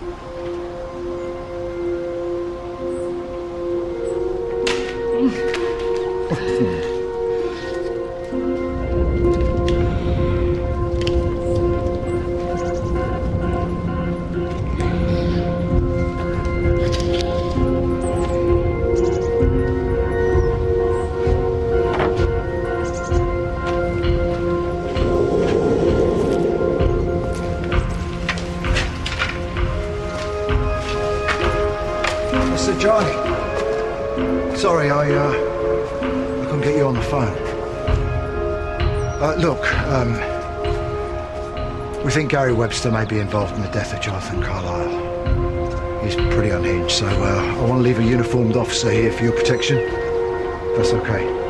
うん。Mr. John. Sorry, I, uh, I couldn't get you on the phone. Uh, look, um, we think Gary Webster may be involved in the death of Jonathan Carlyle. He's pretty unhinged, so uh, I want to leave a uniformed officer here for your protection. That's okay.